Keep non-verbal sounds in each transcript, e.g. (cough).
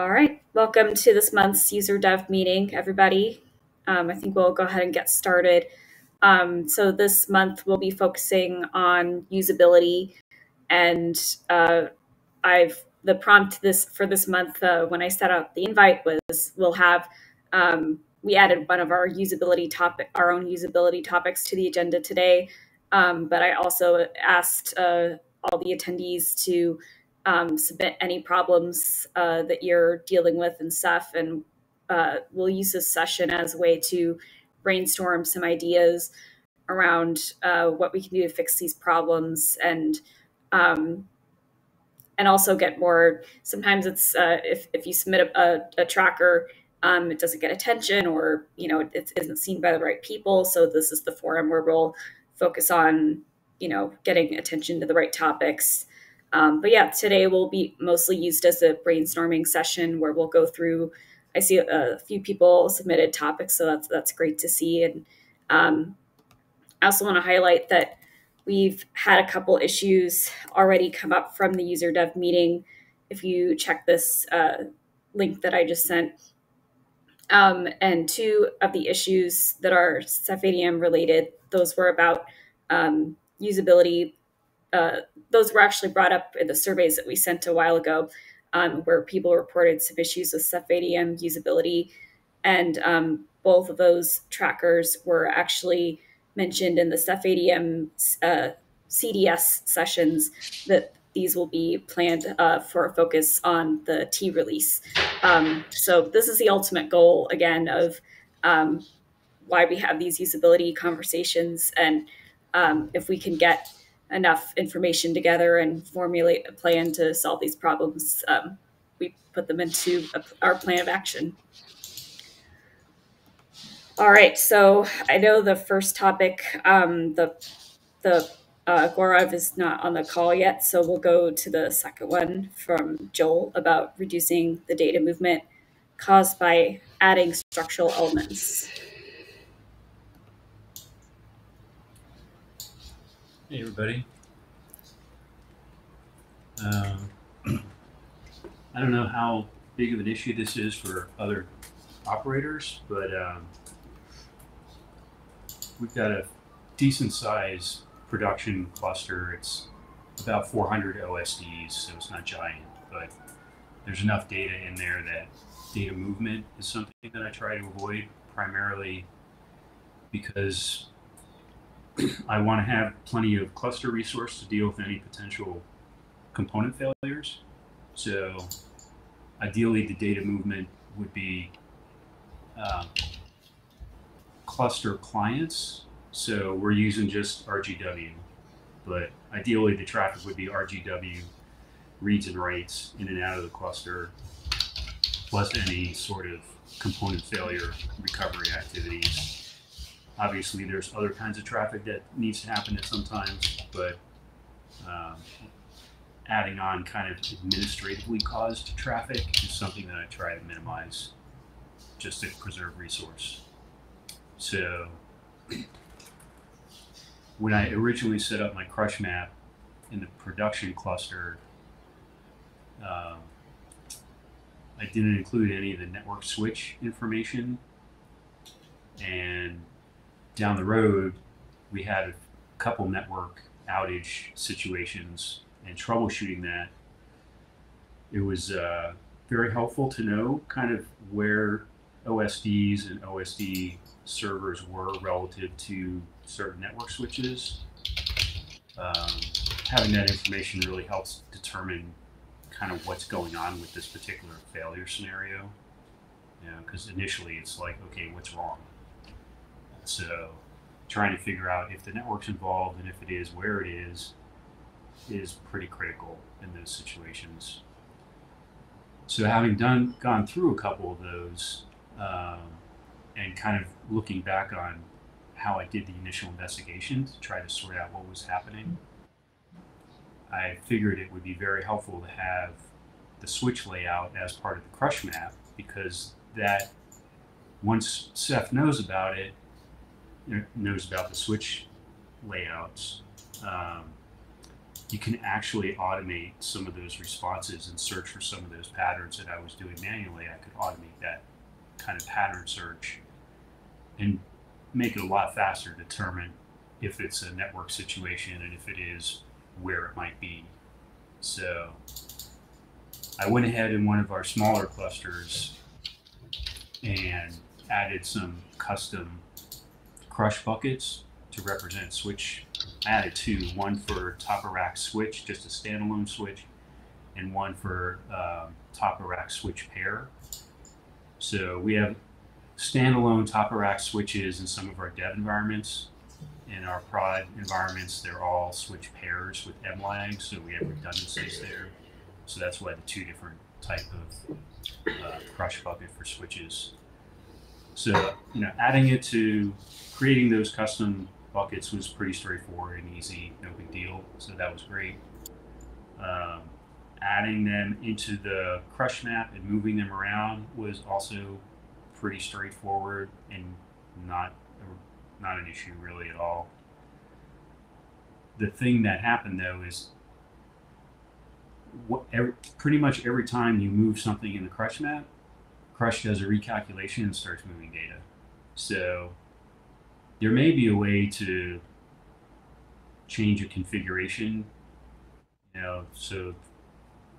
All right, welcome to this month's user dev meeting, everybody. Um, I think we'll go ahead and get started. Um, so this month we'll be focusing on usability, and uh, I've the prompt this for this month uh, when I set out the invite was we'll have um, we added one of our usability topic our own usability topics to the agenda today, um, but I also asked uh, all the attendees to um, submit any problems uh, that you're dealing with and stuff. And uh, we'll use this session as a way to brainstorm some ideas around uh, what we can do to fix these problems and um, and also get more. Sometimes it's uh, if if you submit a, a, a tracker. Um, it doesn't get attention or you know it, it isn't seen by the right people so this is the forum where we'll focus on you know getting attention to the right topics um, but yeah, today will be mostly used as a brainstorming session where we'll go through. I see a, few people submitted topics, so that's that's great to see. And um, I also want to highlight that we've had a couple issues already come up from the user dev meeting. If you check this uh, link that I just sent, um, and two of the issues that are CephADM related, those were about um, usability uh, those were actually brought up in the surveys that we sent a while ago, um, where people reported some issues with CephADM usability, and um, both of those trackers were actually mentioned in the CephADM uh, CDS sessions that these will be planned uh, for a focus on the T release. Um, so this is the ultimate goal again of um, why we have these usability conversations, and um, if we can get enough information together and formulate a plan to solve these problems, um, we put them into a, our plan of action. All right, so I know the first topic, um, the the uh, Gaurav is not on the call yet, so we'll go to the second one from Joel about reducing the data movement caused by adding structural elements. Hey, everybody. Um, (clears throat) I don't know how big of an issue this is for other operators, but um, we've got a decent size production cluster. It's about 400 OSDs, so it's not giant, but there's enough data in there that data movement is something that I try to avoid primarily because I want to have plenty of cluster resource to deal with any potential component failures. So ideally, the data movement would be uh, cluster clients. So we're using just RGW, but ideally the traffic would be RGW reads and writes in and out of the cluster, plus any sort of component failure recovery activities obviously there's other kinds of traffic that needs to happen at sometimes, but um, adding on kind of administratively caused traffic is something that I try to minimize just to preserve resource. So when I originally set up my crush map in the production cluster, um, I didn't include any of the network switch information and down the road, we had a couple network outage situations and troubleshooting that. It was uh, very helpful to know kind of where OSDs and OSD servers were relative to certain network switches. Um, having that information really helps determine kind of what's going on with this particular failure scenario. You know, because initially it's like, okay, what's wrong? So trying to figure out if the network's involved and if it is, where it is, is pretty critical in those situations. So having done gone through a couple of those um, and kind of looking back on how I did the initial investigation to try to sort out what was happening, I figured it would be very helpful to have the switch layout as part of the crush map because that once Ceph knows about it, knows about the switch layouts, um, you can actually automate some of those responses and search for some of those patterns that I was doing manually. I could automate that kind of pattern search and make it a lot faster to determine if it's a network situation and if it is where it might be. So I went ahead in one of our smaller clusters and added some custom crush buckets to represent switch. I added two, one for top of rack switch, just a standalone switch, and one for um, top of rack switch pair. So we have standalone top of rack switches in some of our dev environments. In our prod environments, they're all switch pairs with MLAG, so we have redundancies there. So that's why the two different type of uh, crush bucket for switches. So, you know, adding it to creating those custom buckets was pretty straightforward and easy, no big deal. So that was great. Um, adding them into the crush map and moving them around was also pretty straightforward and not not an issue really at all. The thing that happened though is what every, pretty much every time you move something in the crush map, Crush does a recalculation and starts moving data. So there may be a way to change a configuration. You know, so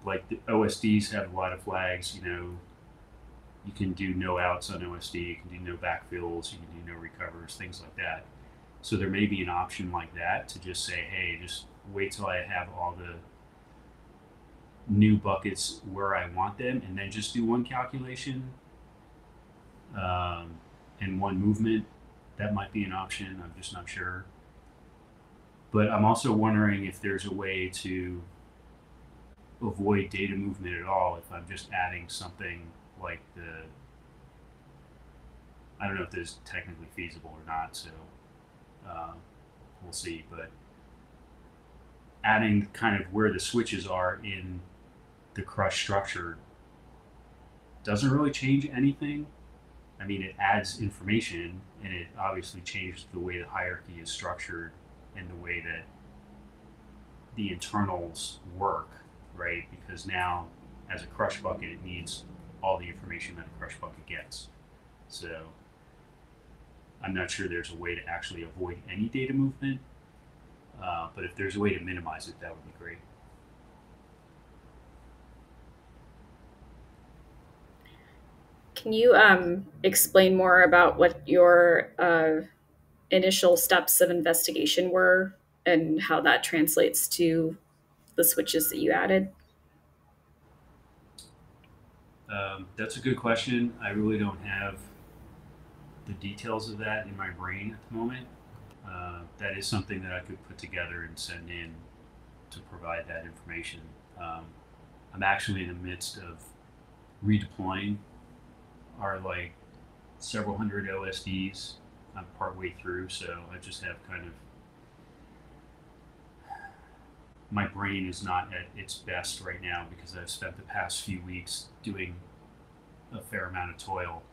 like the OSDs have a lot of flags. You know, you can do no outs on OSD, you can do no backfills, you can do no recovers, things like that. So there may be an option like that to just say, hey, just wait till I have all the new buckets where I want them and then just do one calculation um, and one movement. That might be an option. I'm just not sure. But I'm also wondering if there's a way to avoid data movement at all if I'm just adding something like the I don't know if this is technically feasible or not, so uh, we'll see. But adding kind of where the switches are in the crush structure doesn't really change anything. I mean, it adds information and it obviously changes the way the hierarchy is structured and the way that the internals work, right? Because now, as a crush bucket, it needs all the information that a crush bucket gets. So I'm not sure there's a way to actually avoid any data movement, uh, but if there's a way to minimize it, that would be great. Can you um, explain more about what your uh, initial steps of investigation were and how that translates to the switches that you added? Um, that's a good question. I really don't have the details of that in my brain at the moment. Uh, that is something that I could put together and send in to provide that information. Um, I'm actually in the midst of redeploying our like several hundred OSDs. I'm partway through, so I just have kind of my brain is not at its best right now because I've spent the past few weeks doing a fair amount of toil.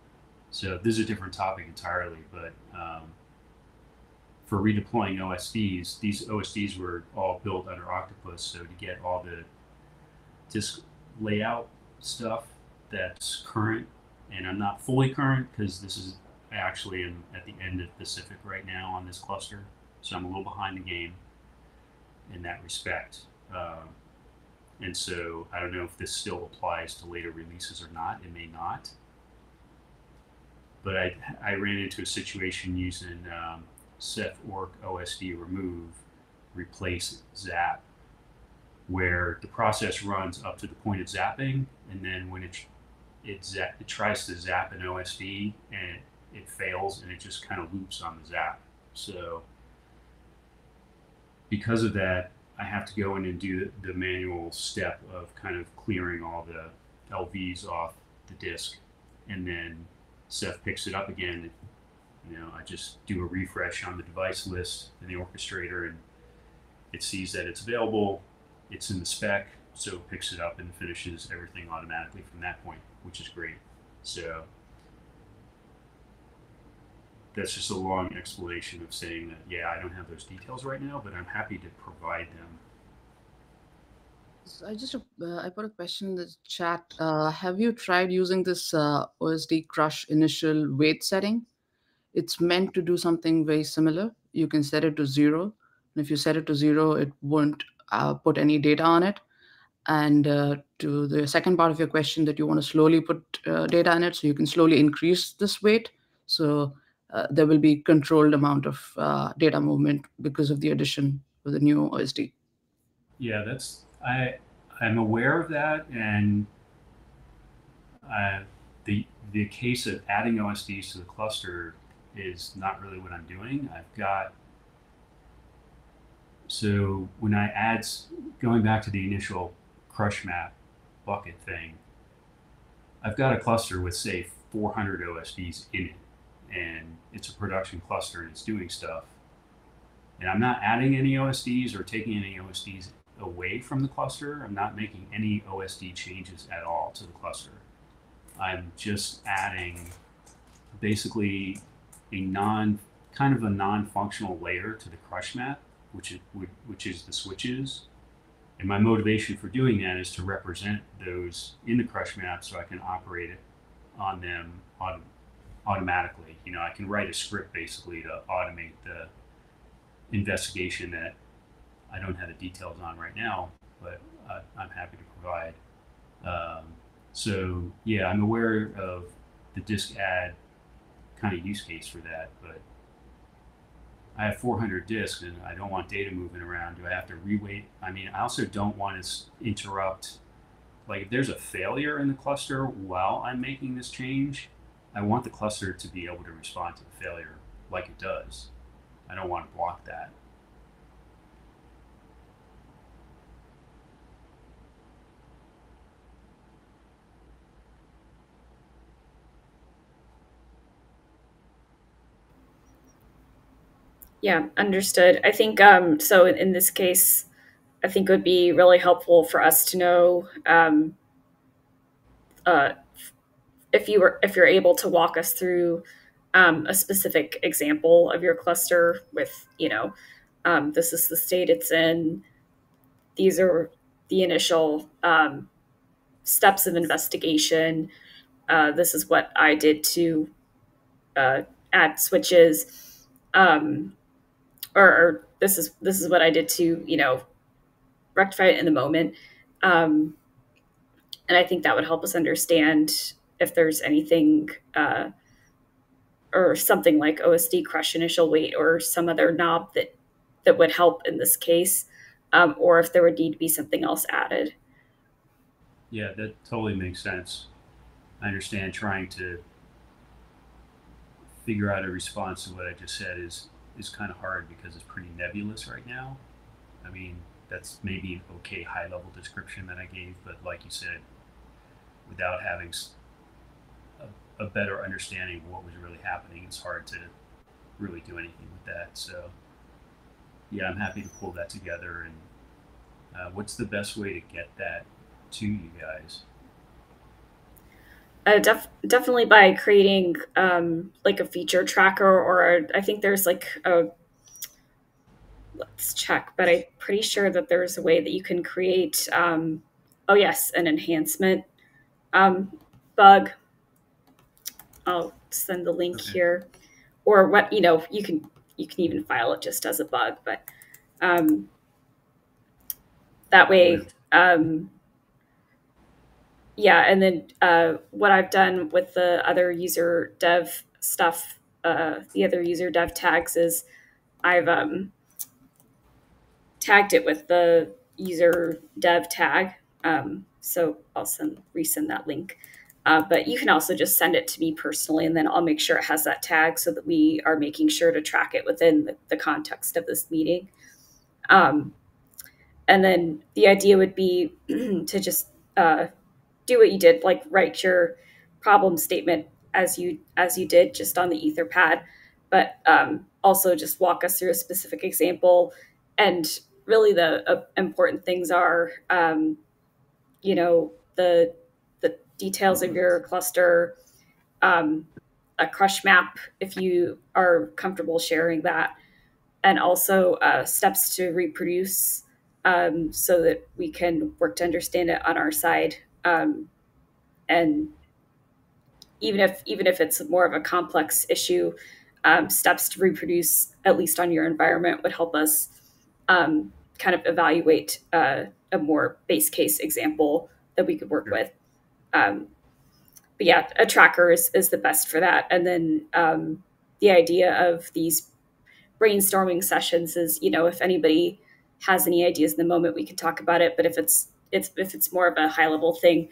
So this is a different topic entirely, but um, for redeploying OSDs, these OSDs were all built under Octopus. So to get all the disk layout stuff that's current, and I'm not fully current because this is actually in, at the end of Pacific right now on this cluster, so I'm a little behind the game in that respect. Um, and so I don't know if this still applies to later releases or not. It may not. But I, I ran into a situation using um, Ceph orch OSD remove, replace zap, where the process runs up to the point of zapping, and then when it it, zap, it tries to zap an OSD and it, it fails, and it just kind of loops on the zap. So because of that, I have to go in and do the manual step of kind of clearing all the LVs off the disk, and then Ceph picks it up again. You know, I just do a refresh on the device list in the orchestrator, and it sees that it's available. It's in the spec, so picks it up and finishes everything automatically from that point, which is great. So that's just a long explanation of saying that yeah i don't have those details right now but i'm happy to provide them I just uh, I put a question in the chat. Uh, have you tried using this uh, OSD crush initial weight setting? It's meant to do something very similar. You can set it to zero. And if you set it to zero, it won't uh, put any data on it. And uh, to the second part of your question that you want to slowly put uh, data in it, so you can slowly increase this weight. So uh, there will be controlled amount of uh, data movement because of the addition of the new OSD. Yeah, that's I I'm aware of that, and uh, the the case of adding OSDs to the cluster is not really what I'm doing. I've got so when I add going back to the initial crush map bucket thing, I've got a cluster with say 400 OSDs in it, and it's a production cluster and it's doing stuff. And I'm not adding any OSDs or taking any OSDs away from the cluster. I'm not making any OSD changes at all to the cluster. I'm just adding basically a non kind of a non-functional layer to the crush map, which is, which is the switches. And my motivation for doing that is to represent those in the crush map so I can operate it on them autom automatically. You know, I can write a script basically to automate the investigation that I don't have the details on right now, but I'm happy to provide. Um, so yeah, I'm aware of the disk add kind of use case for that, but I have 400 disks and I don't want data moving around. Do I have to reweight? I mean, I also don't want to interrupt. Like if there's a failure in the cluster while I'm making this change, I want the cluster to be able to respond to the failure like it does. I don't want to block that. Yeah, understood. I think um, so. In, in, this case, I think it would be really helpful for us to know um, uh, if you were if you're able to walk us through um, a specific example of your cluster with you know um, this is the state it's in. These are the initial um, steps of investigation. Uh, this is what I did to uh, add switches. Um, or, or this is this is what I did to you know rectify it in the moment. Um, and I think that would help us understand if there's anything uh, or something like OSD crush initial weight or some other knob that that would help in this case, um, or if there would need to be something else added. Yeah, that totally makes sense. I understand trying to figure out a response to what I just said is is kind of hard because it's pretty nebulous right now. I mean, that's maybe an okay high level description that I gave, but like you said, without having a, a better understanding of what was really happening, it's hard to really do anything with that. So, yeah, I'm happy to pull that together. And uh, what's the best way to get that to you guys? Uh, def- definitely by creating um, like a feature tracker, or a, I think there's like a let's check, but I'm pretty sure that there's a way that you can create. Um, oh yes, an enhancement um, bug. I'll send the link okay. here, or what you know you can you can even file it just as a bug, but um, that way. Yeah, and then uh, what I've done with the other user dev stuff, uh, the other user dev tags is I've um, tagged it with the user dev tag. Um, so I'll send resend that link. Uh, but you can also just send it to me personally, and then I'll make sure it has that tag so that we are making sure to track it within the, the context of this meeting. Um, and then the idea would be (clears throat) to just uh, do what you did, like write your problem statement as you as you did just on the Etherpad, but um, also just walk us through a specific example. And really, the uh, important things are, um, you know, the the details of your cluster, um, a crush map if you are comfortable sharing that, and also uh, steps to reproduce um, so that we can work to understand it on our side. Um, and even if even if it's more of a complex issue, um, steps to reproduce at least on your environment would help us um, kind of evaluate uh, a more base case example that we could work Sure. with. Um, but yeah, a tracker is, is the best for that. And then um, the idea of these brainstorming sessions is, you know, if anybody has any ideas in the moment, we can talk about it. But if it's it's if it's more of a high level thing,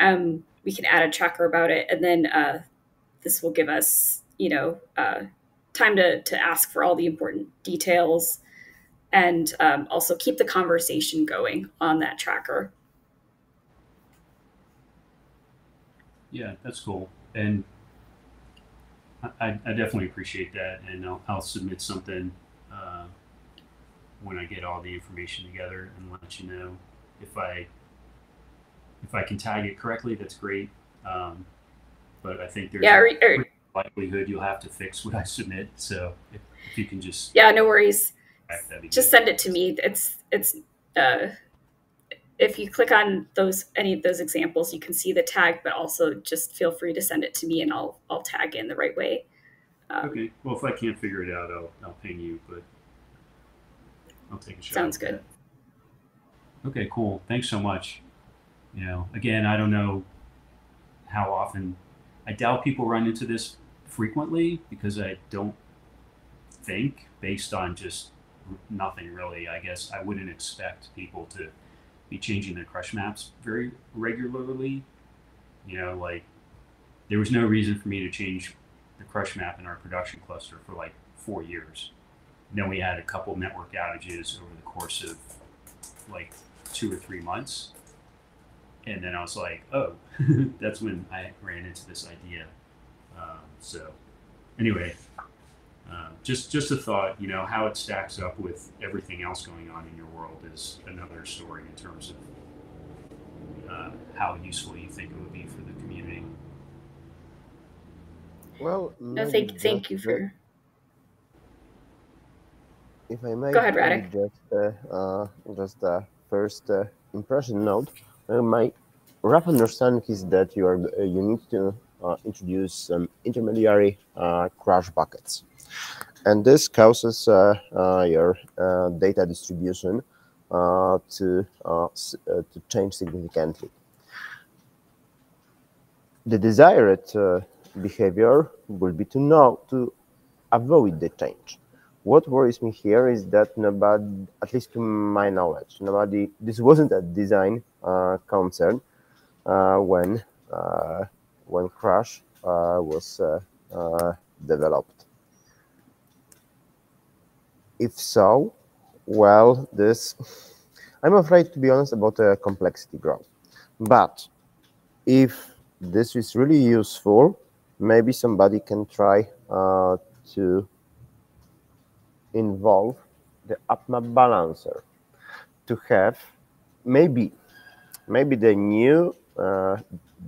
um, we can add a tracker about it, and then uh, this will give us, you know, uh, time to to ask for all the important details, and um, also keep the conversation going on that tracker. Yeah, that's cool. And I, I definitely appreciate that. And I'll, I'll submit something uh, when I get all the information together and let you know if I if I can tag it correctly. That's great. Um, but I think there's Yeah, a or, or, likelihood you'll have to fix what I submit. So if, if you can just yeah, no worries. that'd Just send it to me. It's it's uh, if you click on those any of those examples, you can see the tag, but also just feel free to send it to me, and I'll I'll tag in the right way. Um, Okay. Well, if I can't figure it out, I'll I'll ping you. But I'll take a shot. Sounds good. that. Okay. Cool. Thanks so much. You know, again, I don't know how often. I doubt people run into this frequently because I don't think, based on just nothing really. I guess I wouldn't expect people to be changing their crush maps very regularly. You know, like there was no reason for me to change the crush map in our production cluster for like four years. Then we had a couple network outages over the course of like two or three months. And then I was like, oh, (laughs) that's when I ran into this idea. Um, so, anyway, uh, just just a thought. You know how it stacks up with everything else going on in your world is another story in terms of uh, how useful you think it would be for the community. Well, no, maybe thank thank you for if I may. Go ahead, maybe Radek. Just, uh, uh, just a first uh, impression note. Uh, my rough understanding is that you are uh, you need to uh, introduce some intermediary uh, crush buckets, and this causes your data distribution to to change significantly. The desired behavior will be to know to avoid the change. What worries me here is that nobody, at least to my knowledge, nobody, this wasn't a design uh, concern uh, when uh, when Crush uh, was uh, uh, developed. If so, well, this, (laughs) I'm afraid to be honest about the complexity growth. But if this is really useful, maybe somebody can try to involve the upmap balancer to have maybe maybe the new uh,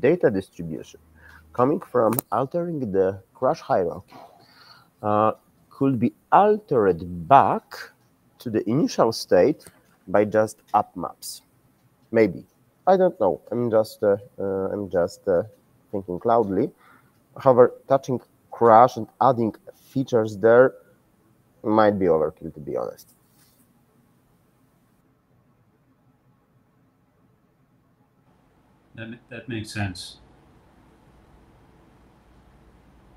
data distribution coming from altering the crush hierarchy uh, could be altered back to the initial state by just upmaps maybe. I don't know. I'm just uh, uh, i'm just uh, thinking loudly. However touching crush and adding features there might be overkill to be honest That, that makes sense.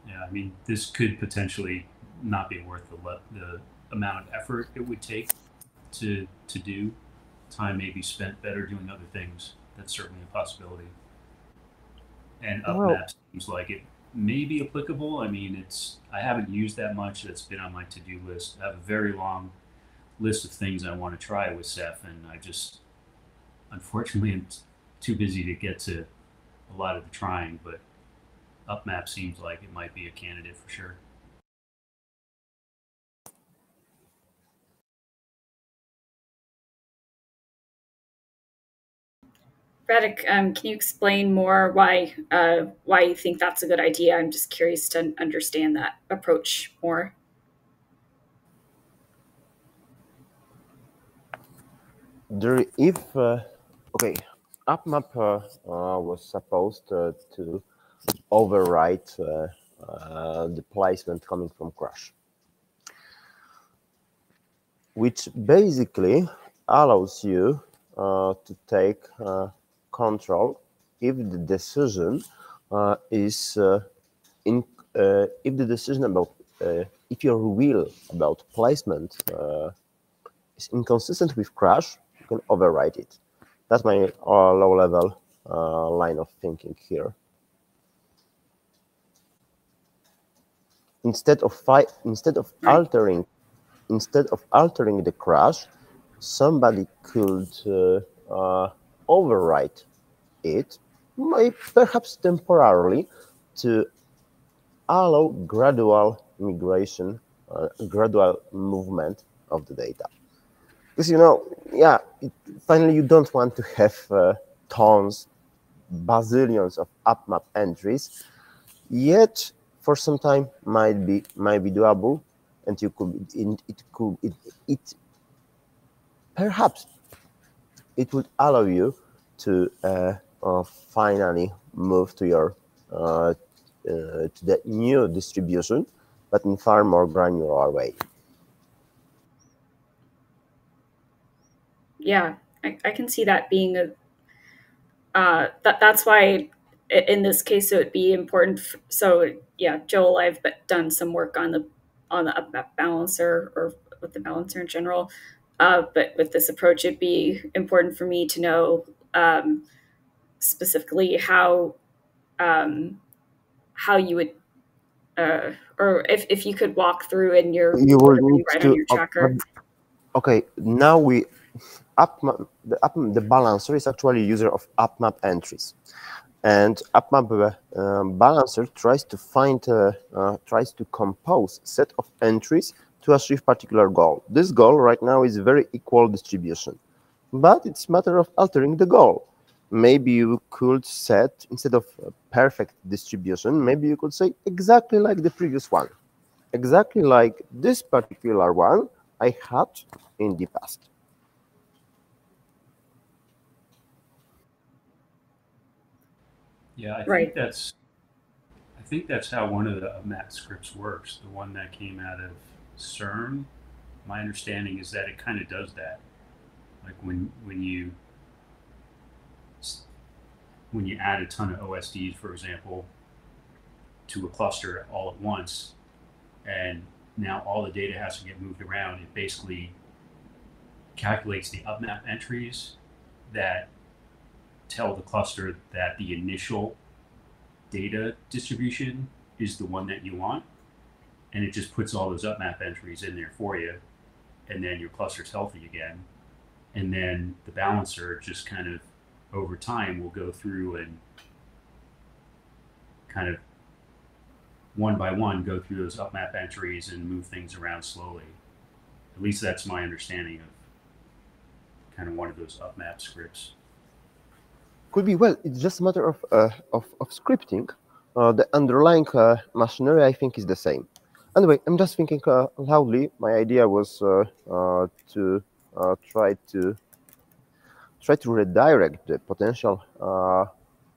Yeah, I mean, this could potentially not be worth the the amount of effort it would take to to do. Time may be spent better doing other things. That's certainly a possibility. And Well- UpMap seems like it may be applicable. I mean, it's I haven't used that much. That's been on my to do list. I have a very long list of things I want to try with Ceph, and I just unfortunately am too busy to get to a lot of the trying, but UpMap seems like it might be a candidate for sure. Radek, um, can you explain more why uh, why you think that's a good idea? I'm just curious to understand that approach more. there, if uh, okay, UpMap uh, uh, was supposed uh, to overwrite uh, uh, the placement coming from Crush, which basically allows you to take control if the decision is in if the decision about if your will about placement is inconsistent with crush you can override it. That's my uh, low level uh, line of thinking here. Instead of instead of altering instead of altering the crush somebody could uh, it, perhaps temporarily, to allow gradual migration, uh, gradual movement of the data because you know, yeah, it, finally you don't want to have uh, tons, bazillions of UpMap entries. Yet, for some time, might be might be doable, and you could it, it could it, it perhaps it would allow you to uh, finally move to your uh, uh, to the new distribution, but in far more granular way. yeah, I, I can see that being a uh, that that's why in this case it would be important. so yeah, Joel, I've done some work on the on the balancer or with the balancer in general. Uh, but with this approach, it'd be important for me to know um, specifically how um, how you would, uh, or if, if you could walk through in your you will need right to, on your tracker. Okay, now we UpMap, the, Up, the balancer is actually user of UpMap entries. And UpMap uh, balancer tries to find, uh, uh, tries to compose set of entries to achieve particular goal. This goal right now is very equal distribution, but it's matter of altering the goal. Maybe you could set, instead of perfect distribution, maybe you could say exactly like the previous one, exactly like this particular one I had in the past. Yeah, I Right. think that's I think that's how one of the Mat scripts works. The one that came out of CERN. My understanding is that it kind of does that. Like when when you when you add a ton of OSDs, for example, to a cluster all at once, and now all the data has to get moved around, it basically calculates the upmap entries that tell the cluster that the initial data distribution is the one that you want. And it just puts all those upmap entries in there for you. And then your cluster's healthy again. And then the balancer just kind of over time we'll go through and kind of one by one go through those upmap entries and move things around slowly. At least that's my understanding of kind of one of those upmap scripts. Could be well. It's just a matter of uh, of, of scripting. Uh, the underlying uh, machinery, I think, is the same. Anyway, I'm just thinking uh, loudly. My idea was uh, uh, to try to try to redirect the potential uh,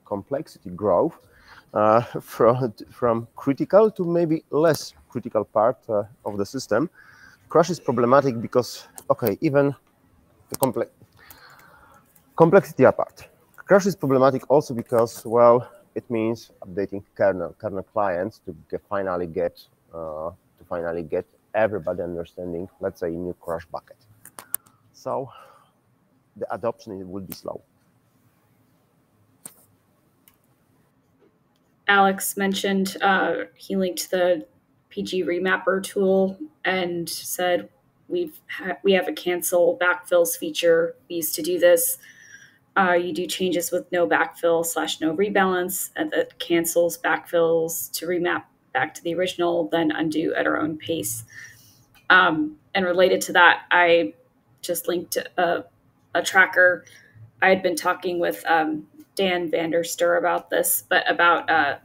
complexity growth uh, (laughs) from from critical to maybe less critical part uh, of the system. Crush is problematic because okay, even the complex complexity apart Crush is problematic also because, well, it means updating kernel kernel clients to get, finally get uh, to finally get everybody understanding, let's say, new Crush bucket. So the adoption will be slow. Alex mentioned uh, he linked the PG remapper tool and said we've ha- we have a cancel backfills feature. We used to do this uh, you do changes with no backfill slash no rebalance, and that cancels backfills to remap back to the original, then undo at our own pace. Um, and related to that, I just linked a, a tracker. I had been talking with um, Dan van der Ster about this, but about uh,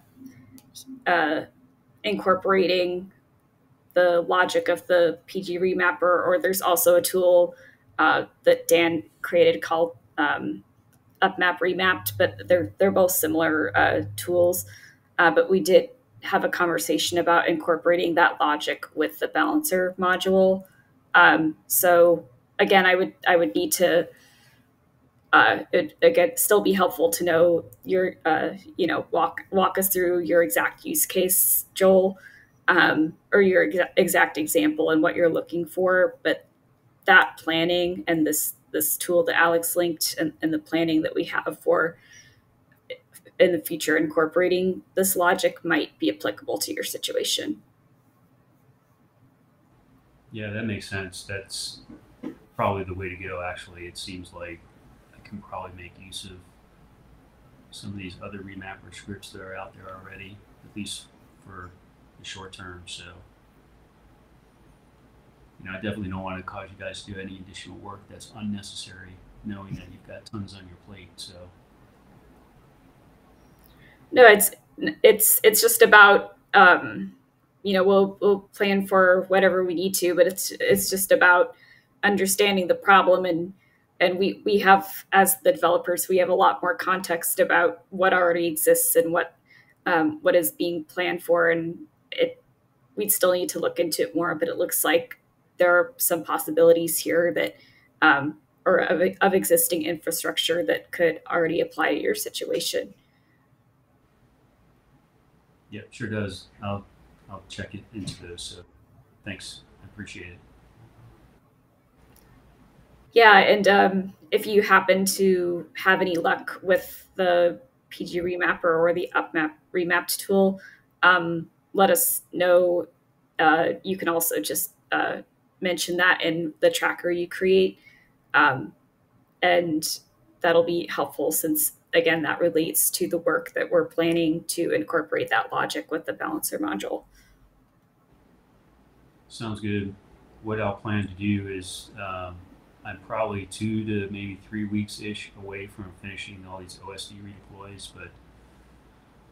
uh, incorporating the logic of the PG remapper, or there's also a tool uh, that Dan created called um, UpMap Remapped, but they're they're both similar uh, tools. Uh, but we did have a conversation about incorporating that logic with the balancer module. Um, so again, I would I would need to uh, it again still be helpful to know your uh, you know walk walk us through your exact use case, Joel, um, or your exa- exact example and what you're looking for. But that planning and this this tool that Alex linked and, and the planning that we have for in the future incorporating this logic might be applicable to your situation. Yeah, that makes sense. That's probably the way to go. Actually, it seems like can probably make use of some of these other remapper scripts that are out there already, at least for the short term. So, you know, I definitely don't want to cause you guys to do any additional work that's unnecessary, knowing that you've got tons on your plate. So, no, it's it's it's just about um, you know we'll we'll plan for whatever we need to, but it's it's just about understanding the problem and and we we have as the developers we have a lot more context about what already exists and what um, what is being planned for and it we'd still need to look into it more but it looks like there are some possibilities here that um, or of, of existing infrastructure that could already apply to your situation yeah, sure does. I'll I'll check it into those. So, thanks. I appreciate it. Yeah, and um, if you happen to have any luck with the PG Remapper or the UpMap Remapped tool, um, let us know. Uh, you can also just uh, mention that in the tracker you create, um, and that'll be helpful since again that relates to the work that we're planning to incorporate that logic with the balancer module. Sounds good. What I'll plan to do is um, I'm probably two to maybe three weeks ish away from finishing all these OSD redeploys, but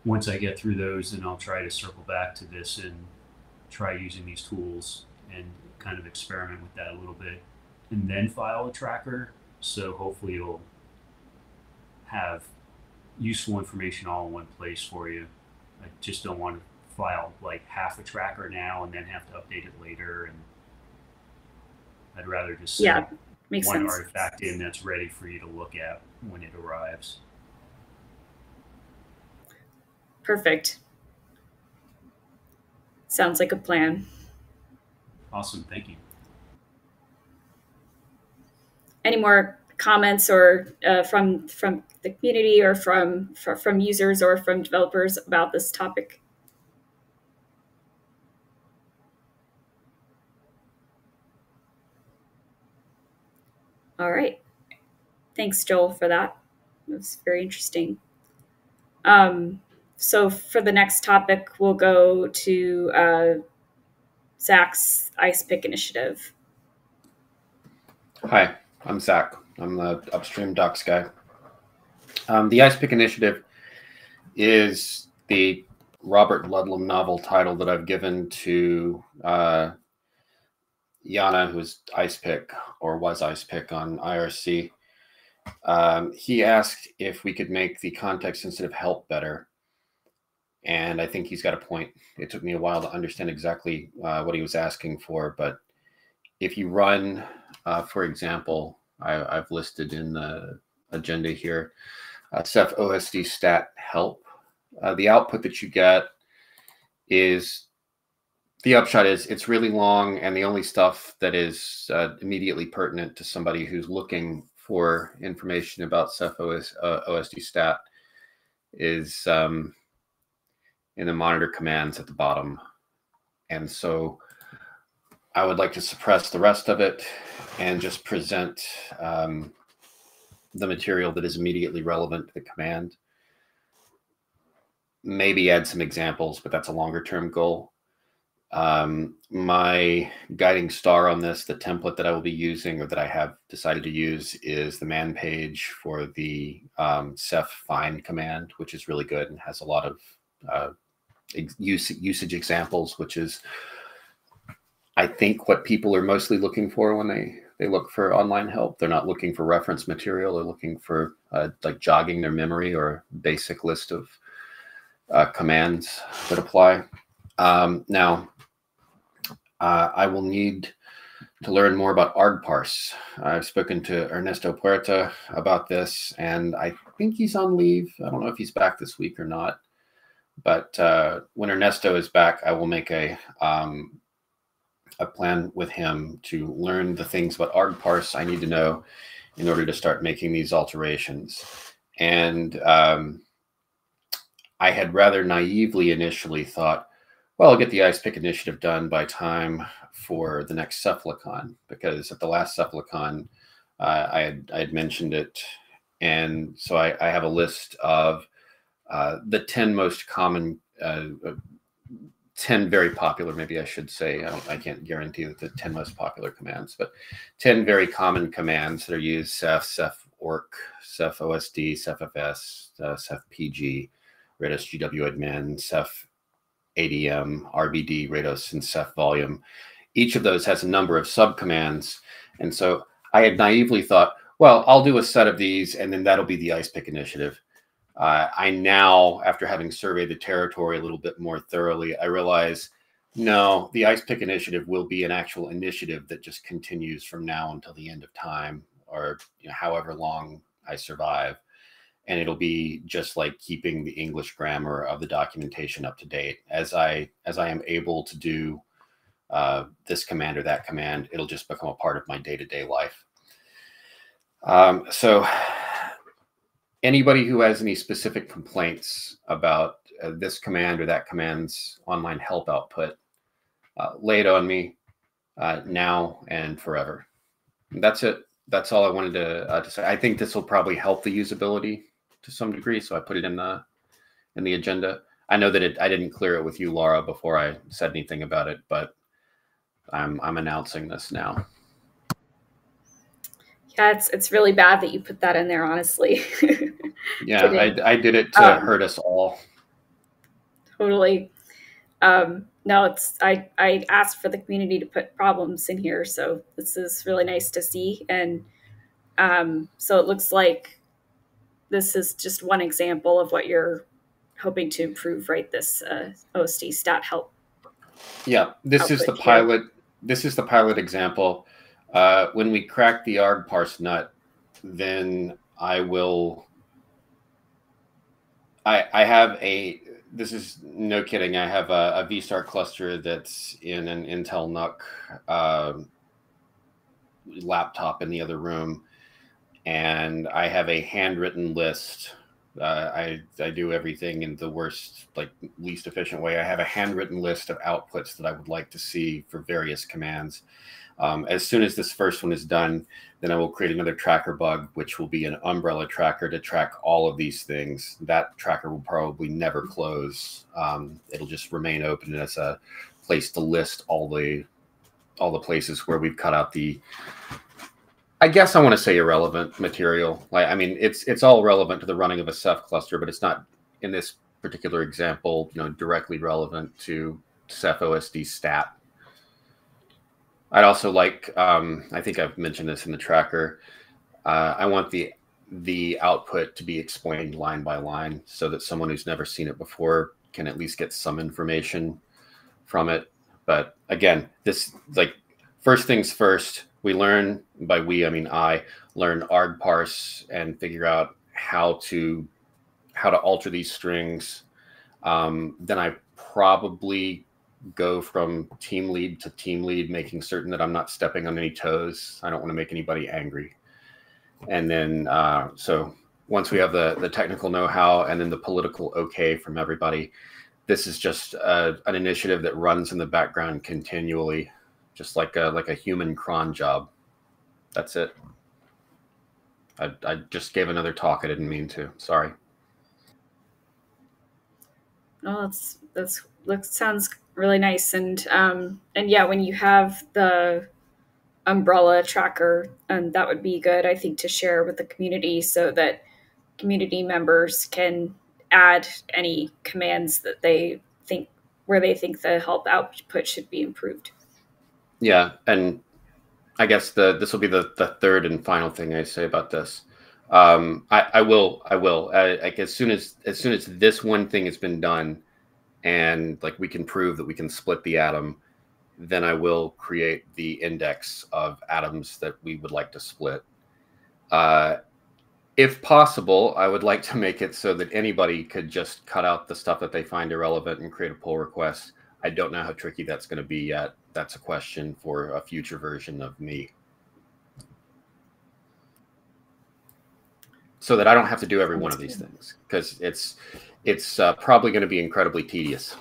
once I get through those, then I'll try to circle back to this and try using these tools and kind of experiment with that a little bit and then file a tracker. So hopefully it'll have useful information all in one place for you. I just don't want to file like half a tracker now and then have to update it later. And I'd rather just Yeah, makes one sense. artifact in that's ready for you to look at when it arrives. Perfect. Sounds like a plan. Awesome. Thank you. Any more comments or uh, from from the community or from fr- from users or from developers about this topic? All right. Thanks, Joel, for that. It was very interesting. Um, so for the next topic, we'll go to uh, Zach's Ice Pick initiative. Hi, I'm Zach. I'm the upstream docs guy. Um, the Ice Pick Initiative is the Robert Ludlum novel title that I've given to uh, Yana, who's Ice Pick or was Ice Pick on IRC. Um, he asked if we could make the context sensitive help better. And I think he's got a point. It took me a while to understand exactly uh, what he was asking for. But if you run, uh, for example, I, I've listed in the agenda here, uh, Ceph OSD stat help. Uh, the output that you get is the upshot is it's really long, and the only stuff that is uh, immediately pertinent to somebody who's looking for information about Ceph OS, uh, OSD stat is um, in the monitor commands at the bottom. And so I would like to suppress the rest of it and just present um, the material that is immediately relevant to the command. Maybe add some examples, but that's a longer term goal. Um, my guiding star on this, the template that I will be using or that I have decided to use is the man page for the um, Ceph find command, which is really good and has a lot of uh, use, usage examples, which is I think what people are mostly looking for when they they look for online help. They're not looking for reference material. They're looking for uh, like jogging their memory or basic list of uh, commands that apply. Um, now, uh, I will need to learn more about argparse. I've spoken to Ernesto Puerta about this, and I think he's on leave. I don't know if he's back this week or not. But uh, when Ernesto is back, I will make a um, a plan with him to learn the things about argparse I need to know in order to start making these alterations. And um, I had rather naively initially thought, well, I'll get the ice pick initiative done by time for the next Cephalocon, because at the last Cephalocon, uh, I, had, I had mentioned it. And so I, I have a list of uh, the 10 most common, uh, uh 10 very popular, maybe I should say, I, I, can't guarantee that the 10 most popular commands, but 10 very common commands that are used Ceph, Ceph orch, Ceph OSD, Ceph FS, uh, Ceph PG, Rados GW admin, Ceph ADM, RBD, Rados, and Ceph volume. Each of those has a number of subcommands. And so I had naively thought, well, I'll do a set of these and then that'll be the ice pick initiative. Uh, I now, after having surveyed the territory a little bit more thoroughly, I realize no, the Ice Pick Initiative will be an actual initiative that just continues from now until the end of time, or you know, however long I survive, and it'll be just like keeping the English grammar of the documentation up to date. As I as I am able to do uh, this command or that command, it'll just become a part of my day to day life. Um, so anybody who has any specific complaints about uh, this command or that command's online help output, uh, lay it on me uh, now and forever. That's it. That's all I wanted to, uh, to say. I think this will probably help the usability to some degree, so I put it in the in the agenda. I know that it, I didn't clear it with you, Laura, before I said anything about it, but I'm I'm announcing this now. Yeah, it's it's really bad that you put that in there. Honestly. (laughs) yeah, I, I did it to um, hurt us all. Totally. Um, no, it's I I asked for the community to put problems in here, so this is really nice to see. And um, so it looks like this is just one example of what you're hoping to improve, right? This uh, OSD stat help. Yeah, this is the pilot. Here. This is the pilot example. Uh, when we crack the argparse nut, then I will. I I have a. This is no kidding. I have a, a vstart cluster that's in an Intel NUC uh, laptop in the other room, and I have a handwritten list. Uh, I I do everything in the worst, like least efficient way. I have a handwritten list of outputs that I would like to see for various commands um, as soon as this first one is done, then I will create another tracker bug, which will be an umbrella tracker to track all of these things. That tracker will probably never close. Um, it'll just remain open as a place to list all the all the places where we've cut out the I guess I want to say irrelevant material. Like I mean, it's it's all relevant to the running of a Ceph cluster, but it's not in this particular example, you know, directly relevant to Ceph OSD stat I'd also like, um, I think I've mentioned this in the tracker. Uh, I want the the output to be explained line by line so that someone who's never seen it before can at least get some information from it. But again, this like first things first, we learn by we, I mean I learn argparse and figure out how to how to alter these strings. Um, then I probably go from team lead to team lead, making certain that I'm not stepping on any toes. I don't want to make anybody angry. And then, uh, so once we have the the technical know-how and then the political okay from everybody, this is just uh, an initiative that runs in the background continually, just like a like a human cron job. That's it. I, I just gave another talk. I didn't mean to. Sorry. Oh, that's that's that sounds really nice. And um, and yeah, when you have the umbrella tracker, and um, that would be good, I think, to share with the community so that community members can add any commands that they think where they think the help output should be improved. Yeah, and I guess the this will be the the third and final thing I say about this. Um, I, I will I will uh, like as soon as as soon as this one thing has been done, and like we can prove that we can split the atom, then I will create the index of atoms that we would like to split. Uh, if possible, I would like to make it so that anybody could just cut out the stuff that they find irrelevant and create a pull request. I don't know how tricky that's going to be yet. That's a question for a future version of me. So that I don't have to do every one of these things because it's it's uh, probably going to be incredibly tedious.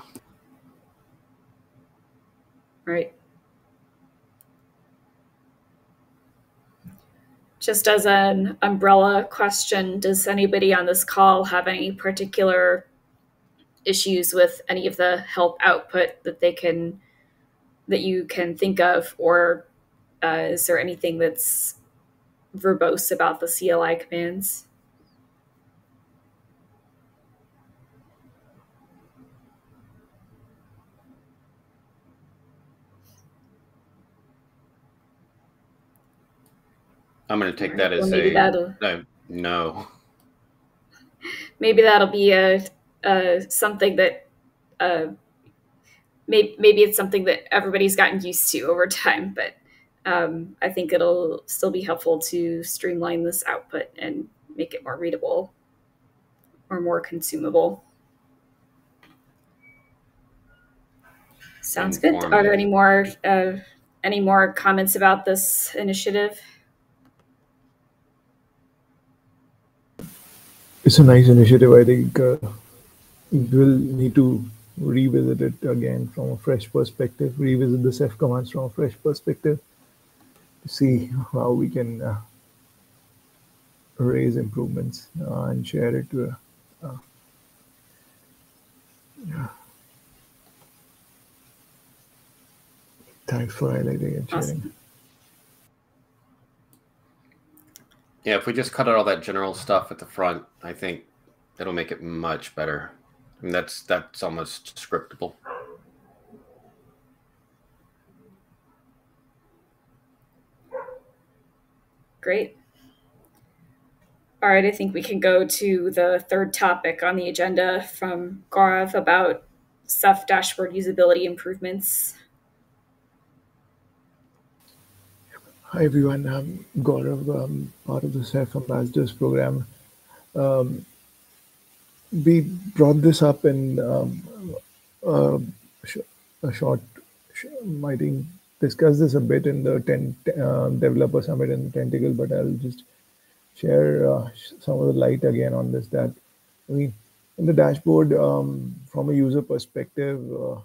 Right. Just as an umbrella question, does anybody on this call have any particular issues with any of the help output that they can that you can think of, or uh, is there anything that's verbose about the CLI commands? I'm going to take that as maybe a that'll no. no. (laughs) maybe that'll be a, a something that uh, maybe maybe it's something that everybody's gotten used to over (laughs) time, but um, I think it'll still be helpful to streamline this output and make it more readable or more consumable. Sounds good. Are there any more uh, any more comments about this initiative? it's a nice initiative. I think uh, we'll need to revisit it again from a fresh perspective, revisit the Ceph commands from a fresh perspective to see how we can uh, raise improvements uh, and share it. To, uh, yeah. Thanks for highlighting and sharing. Awesome. Yeah, if we just cut out all that general stuff at the front, I think it'll make it much better. I mean, that's that's almost scriptable. Great. All right, I think we can go to the third topic on the agenda from Gaurav about Ceph dashboard usability improvements. Hi everyone, I'm Gaurav, um, part of the Ceph Ambassadors program. Um, we brought this up in um, uh, a short, I think, discussed this a bit in the ten, uh, developer summit in Tentacle, but I'll just share uh, some of the light again on this. That I mean, in the dashboard, um, from a user perspective, uh,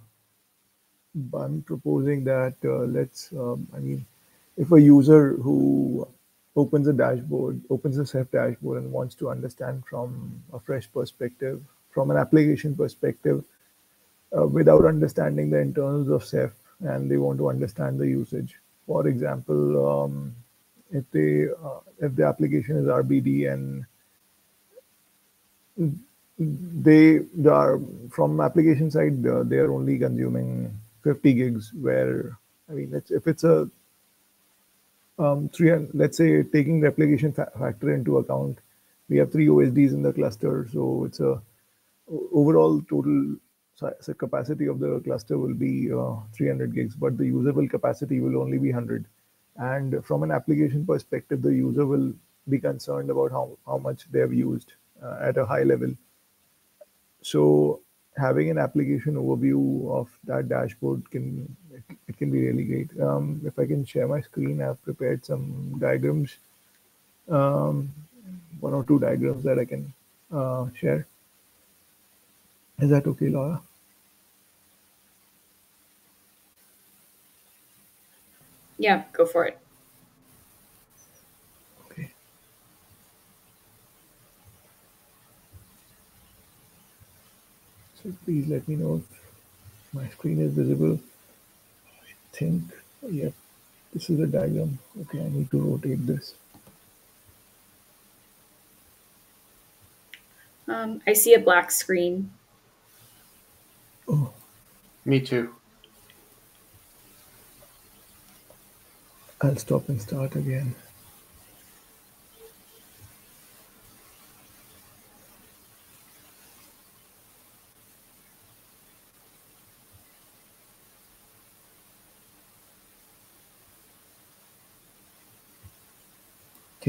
I'm proposing that uh, let's, um, I mean, if a user who opens a dashboard, opens a Ceph dashboard and wants to understand from a fresh perspective, from an application perspective, uh, without understanding the internals of Ceph, and they want to understand the usage. For example, um, if they uh, if the application is RBD and they, they are from application side, uh, they are only consuming 50 gigs. Where I mean, it's, if it's a um, three, let's say taking replication fa factor into account, we have three OSDs in the cluster. So it's a overall total capacity of the cluster will be uh, 300 gigs, but the usable capacity will only be 100. And from an application perspective, the user will be concerned about how, how much they have used uh, at a high level. So having an application overview of that dashboard can it can be really great. Um, if I can share my screen, I've prepared some diagrams, um, one or two diagrams that I can uh, share. Is that okay, Laura? Yeah, go for it. Please let me know if my screen is visible I think, yep, this is a diagram. Okay, I need to rotate this. Um, I see a black screen. Oh. Me too. I'll stop and start again.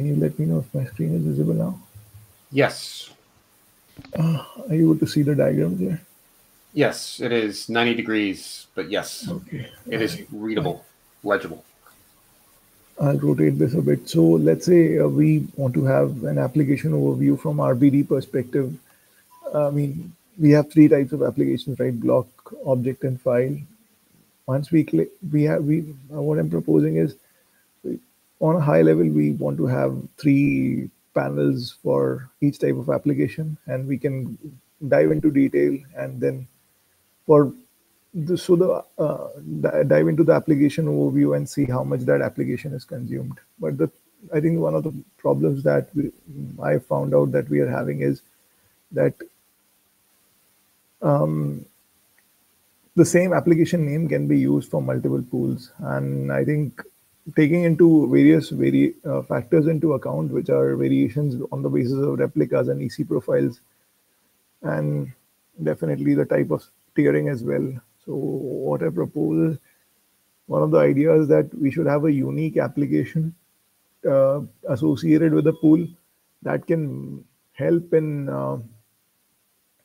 Can you let me know if my screen is visible now? Yes. Uh, are you able to see the diagrams here? Yes, it is 90 degrees, but yes, Okay. it is readable, legible. I'll rotate this a bit. So let's say uh, we want to have an application overview from RBD perspective. I mean, we have three types of applications, right? Block, object, and file. Once we click, we have we. What I'm proposing is, on a high level, we want to have three panels for each type of application, and we can dive into detail, and then for the, so the uh, dive into the application overview and see how much that application is consumed. But the I think one of the problems that we, I found out that we are having is that um, the same application name can be used for multiple pools, and I think taking into various vari- uh, factors into account, which are variations on the basis of replicas and EC profiles, and definitely the type of tiering as well. So what I propose, one of the ideas that we should have a unique application uh, associated with the pool that can help in uh,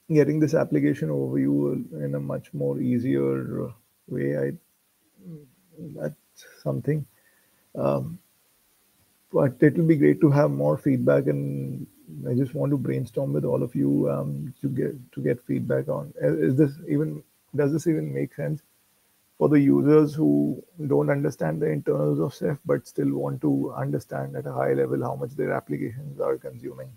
getting this application overview in a much more easier way. I that's something. Um, but it will be great to have more feedback and I just want to brainstorm with all of you um, to get to get feedback on is this even does this even make sense for the users who don't understand the internals of Ceph but still want to understand at a high level how much their applications are consuming.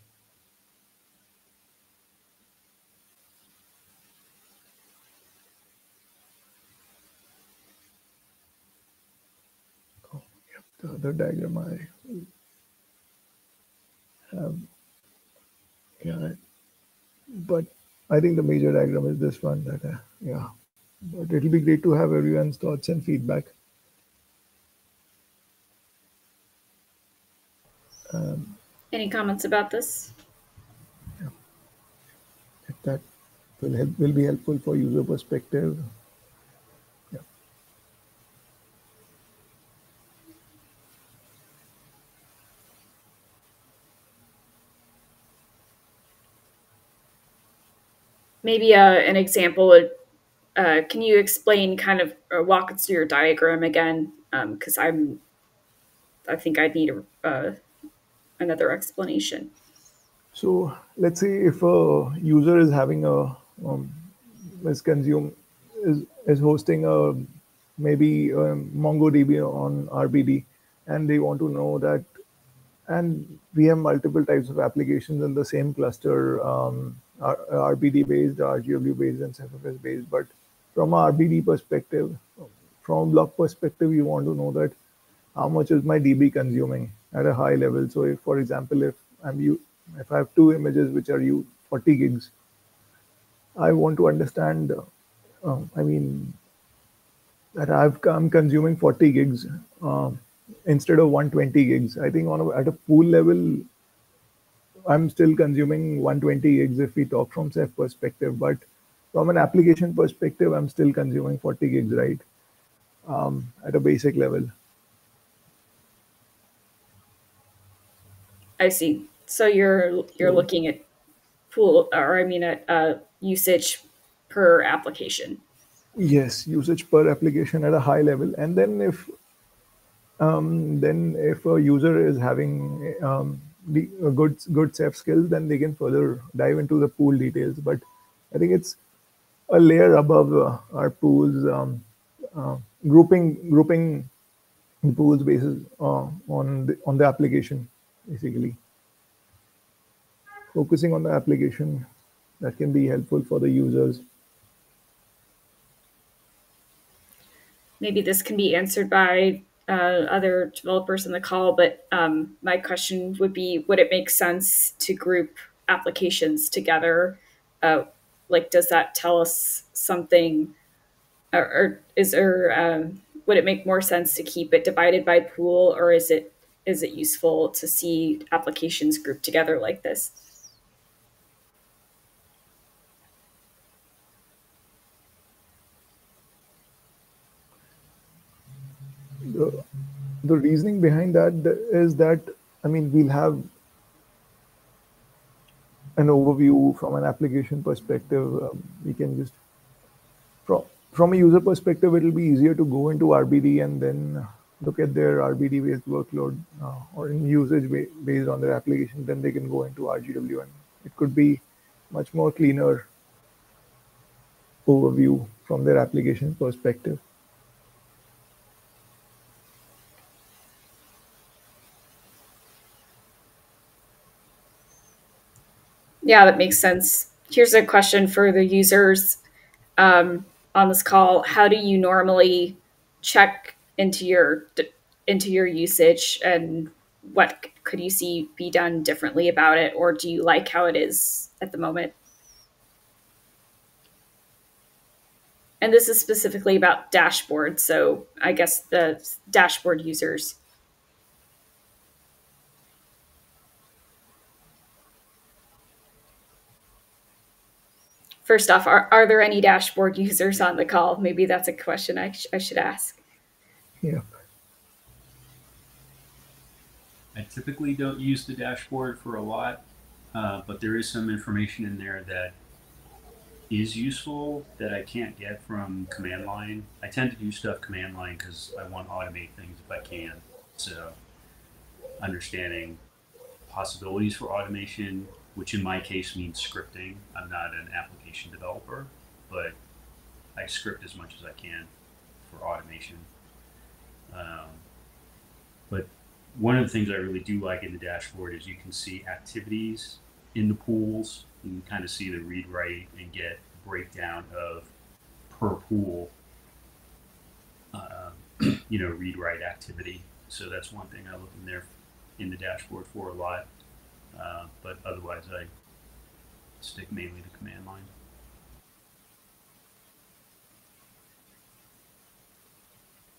The other diagram I have, yeah, but I think the major diagram is this one that, uh, yeah, but it'll be great to have everyone's thoughts and feedback. Um, Any comments about this? if that will help, will be helpful for user perspective. Maybe uh, an example would, uh, can you explain kind of, or walk us through your diagram again? Because I'm, I think I need a, uh, another explanation. So let's say if a user is having a um, is consume is is hosting a maybe um, MongoDB on RBD, and they want to know that, and we have multiple types of applications in the same cluster, um, RBD based, RGW based, and CephFS based. But from a RBD perspective, from a block perspective, you want to know that how much is my DB consuming at a high level. So if, for example, if I'm you if I have two images which are you 40 gigs, I want to understand. Uh, I mean, that I've I'm consuming 40 gigs um, instead of 120 gigs. I think on a, at a pool level, I'm still consuming 120 gigs if we talk from Ceph perspective, but from an application perspective, I'm still consuming 40 gigs, right? Um, at a basic level. I see. So you're you're So- looking at pool, or I mean at uh, usage per application. Yes, usage per application at a high level, and then if um, then if a user is having um, good good Ceph skills, then they can further dive into the pool details. But I think it's a layer above uh, our pools, um, uh, grouping grouping the pools basis uh, on the on the application, basically focusing on the application that can be helpful for the users. Maybe this can be answered by uh, other developers in the call, but um, my question would be: Would it make sense to group applications together? Uh, like, does that tell us something, or, or is there um, would it make more sense to keep it divided by pool or is it is it useful to see applications grouped together like this? The, the reasoning behind that is that, I mean, we'll have an overview from an application perspective. Um, we can just, from, from a user perspective, it'll be easier to go into RBD and then look at their RBD based workload uh, or in usage based on their application, then they can go into RGW and it could be much more cleaner overview from their application perspective. Yeah, that makes sense. Here's a question for the users um, on this call. How do you normally check into your into your usage and what could you see be done differently about it or do you like how it is at the moment and this is specifically about dashboard so i guess the dashboard users first off are, are there any dashboard users on the call maybe that's a question i, sh- I should ask yeah. I typically don't use the dashboard for a lot, uh, but there is some information in there that is useful that I can't get from command line. I tend to do stuff command line because I want to automate things if I can. So, understanding possibilities for automation, which in my case means scripting. I'm not an application developer, but I script as much as I can for automation. Um, but one of the things I really do like in the dashboard is you can see activities in the pools. You can kind of see the read write and get breakdown of per pool, uh, (clears throat) you know, read write activity. So that's one thing I look in there in the dashboard for a lot. Uh, but otherwise, I stick mainly to command line.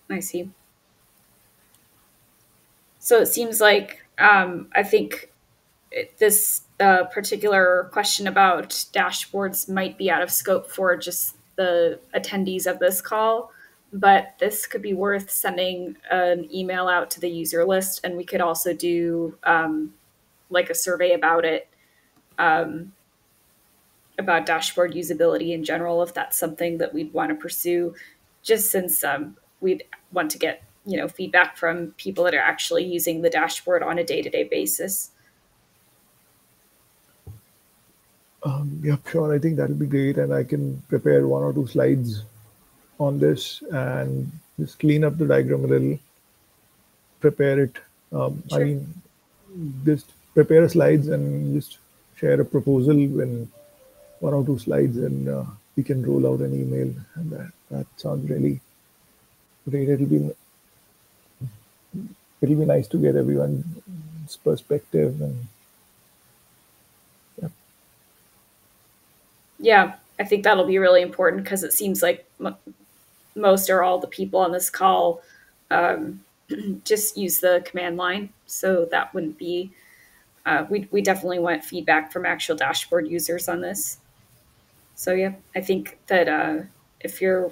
I see. So it seems like um, I think this uh, particular question about dashboards might be out of scope for just the attendees of this call, but this could be worth sending an email out to the user list, and we could also do um, like a survey about it, um, about dashboard usability in general, if that's something that we'd want to pursue, just since um, we'd want to get you know feedback from people that are actually using the dashboard on a day-to-day basis. Um, yeah sure. I think that'll be great and i can prepare one or two slides on this and just clean up the diagram a little prepare it. Um, sure. i mean just prepare slides and just share a proposal in one or two slides and uh, we can roll out an email and that, that sounds really great it'll be it'll be nice to get everyone's perspective and yeah. Yeah, I think that'll be really important because it seems like most or all the people on this call um, (clears throat) just use the command line, so that wouldn't be. Uh, we we definitely want feedback from actual dashboard users on this. So yeah, I think that uh, if you're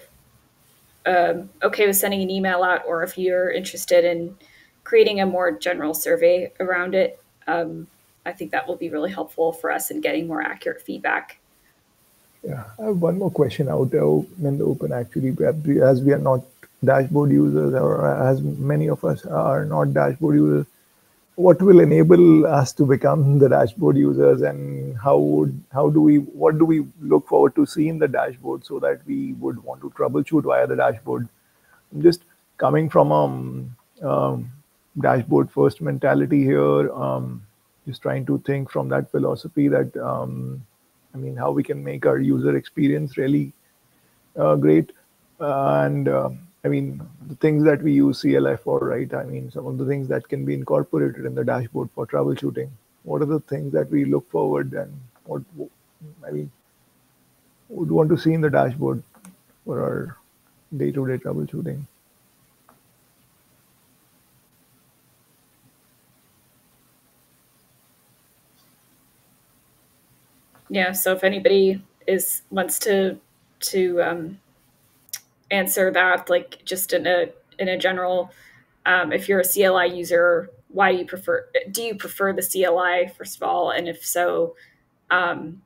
um, okay with sending an email out, or if you're interested in creating a more general survey around it, um, I think that will be really helpful for us in getting more accurate feedback. Yeah, I have one more question out there in the open actually, as we are not dashboard users, or as many of us are not dashboard users what will enable us to become the dashboard users and how would how do we what do we look forward to see in the dashboard so that we would want to troubleshoot via the dashboard? Just coming from a um, um, dashboard first mentality here um, just trying to think from that philosophy that um, i mean how we can make our user experience really uh, great. Uh, and um, I mean, the things that we use CLI for, right? I mean, some of the things that can be incorporated in the dashboard for troubleshooting. What are the things that we look forward and what, I mean, would want to see in the dashboard for our day to day troubleshooting? Yeah, so if anybody is wants to to um, answer that, like just in a in a general, um, if you're a CLI user, why do you prefer do you prefer the CLI first of all, and if so, um,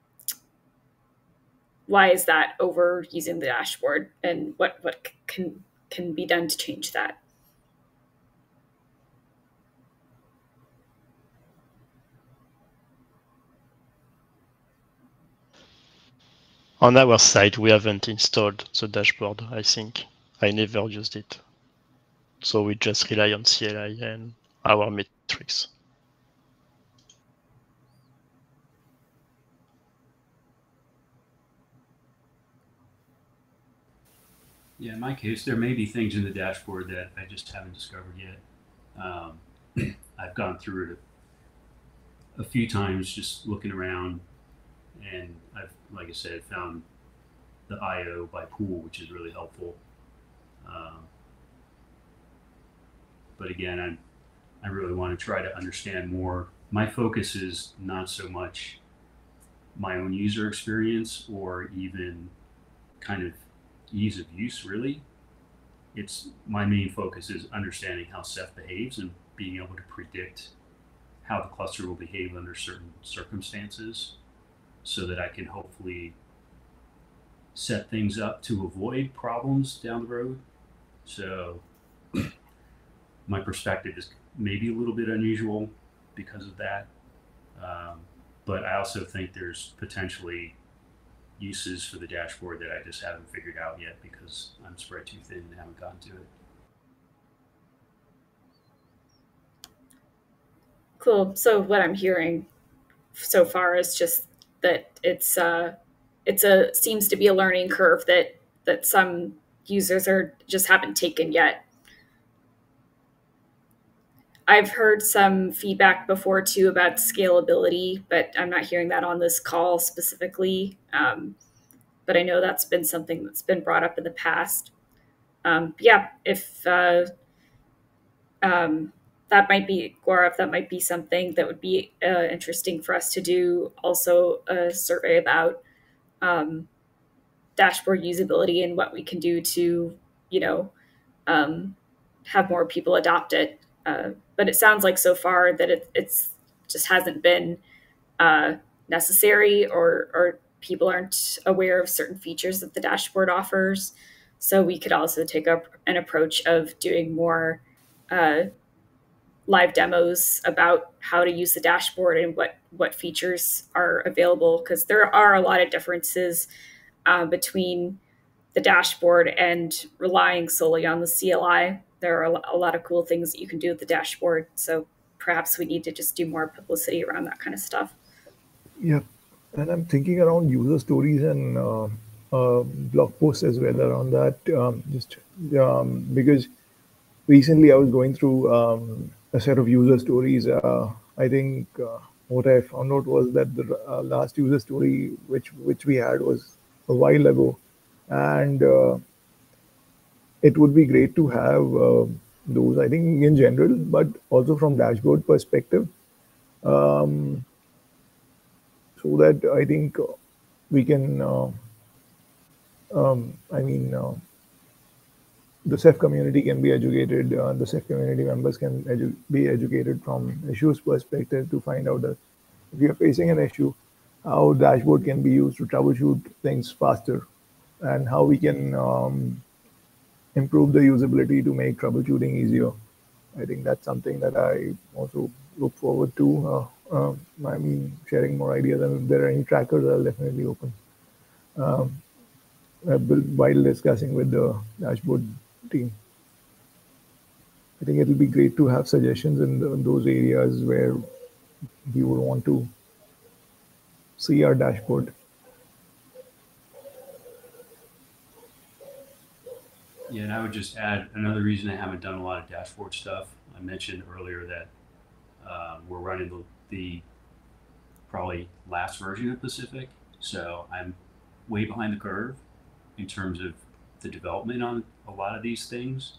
why is that over using the dashboard, and what what can can be done to change that? On our side, we haven't installed the dashboard, I think. I never used it. So we just rely on CLI and our metrics. Yeah, in my case, there may be things in the dashboard that I just haven't discovered yet. Um, (clears throat) I've gone through it a, a few times just looking around, and I've, like I said, found the IO by pool, which is really helpful. Um, but again, I'm, I really want to try to understand more. My focus is not so much my own user experience or even kind of ease of use, really. It's my main focus is understanding how Ceph behaves and being able to predict how the cluster will behave under certain circumstances so that I can hopefully set things up to avoid problems down the road. So my perspective is maybe a little bit unusual because of that. Um, but I also think there's potentially uses for the dashboard that I just haven't figured out yet because I'm spread too thin and haven't gotten to it. Cool. So what I'm hearing so far is just that it's uh, it's a seems to be a learning curve that that some users are just haven't taken yet. I've heard some feedback before too about scalability, but I'm not hearing that on this call specifically. Um, but I know that's been something that's been brought up in the past. Um, yeah, if uh, um, that might be Gaurav, that might be something that would be uh, interesting for us to do. Also, a survey about um, dashboard usability and what we can do to, you know, um, have more people adopt it. Uh, but it sounds like so far that it, it's just hasn't been uh, necessary or, or people aren't aware of certain features that the dashboard offers. So we could also take up an approach of doing more uh, live demos about how to use the dashboard and what what features are available because there are a lot of differences uh, between the dashboard and relying solely on the CLI. There are a lot of cool things that you can do with the dashboard. So perhaps we need to just do more publicity around that kind of stuff. Yeah, and I'm thinking around user stories and uh, uh, blog posts as well around that. Um, just um, because recently I was going through um, a set of user stories. Uh, I think uh, what I found out was that the uh, last user story which which we had was a while ago, and uh, it would be great to have uh, those. I think in general, but also from dashboard perspective, um, so that I think we can. Uh, um, I mean the Ceph community can be educated, uh, the Ceph community members can edu be educated from issues perspective to find out that if you're facing an issue, how dashboard can be used to troubleshoot things faster and how we can um, improve the usability to make troubleshooting easier. I think that's something that I also look forward to. Uh, uh, I mean, sharing more ideas and if there are any trackers, I'll definitely open. Um, while discussing with the dashboard team. I think it'll be great to have suggestions in, in those areas where we would want to see our dashboard. Yeah, and I would just add another reason I haven't done a lot of dashboard stuff. I mentioned earlier that uh, we're running the, the probably last version of Pacific, so I'm way behind the curve in terms of the development on a lot of these things.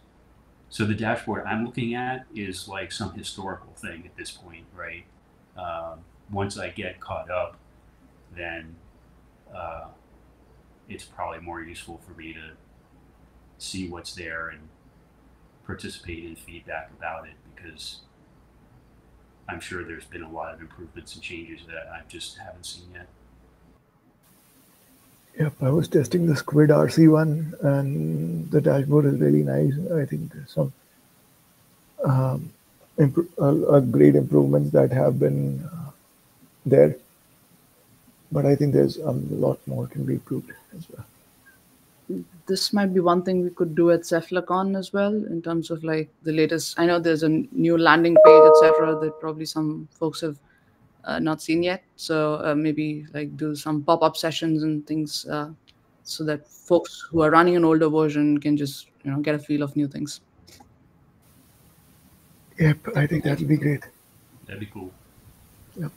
So the dashboard I'm looking at is like some historical thing at this point, right? Um, once I get caught up, then uh, it's probably more useful for me to see what's there and participate in feedback about it because I'm sure there's been a lot of improvements and changes that I just haven't seen yet. Yep, I was testing the Squid RC one, and the dashboard is really nice. I think there's some um, a great improvements that have been uh, there, but I think there's um, a lot more can be improved as well. This might be one thing we could do at Cephalocon as well in terms of like the latest. I know there's a new landing page, etc. That probably some folks have uh, not seen yet. So uh, maybe like do some pop-up sessions and things uh, so that folks who are running an older version can just you know get a feel of new things. Yep, I think that'll be great. That'd be cool. Yep.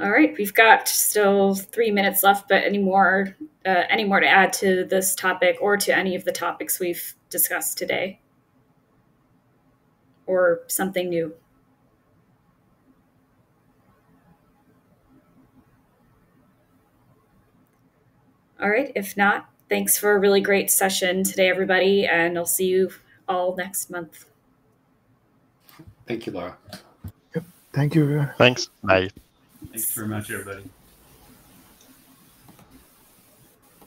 All right, we've got still three minutes left, but any more, uh, any more to add to this topic or to any of the topics we've discussed today, or something new? All right, if not, thanks for a really great session today, everybody, and I'll see you all next month. Thank you, Laura. Yep. Thank you. Thanks. Bye. Thanks very much, everybody.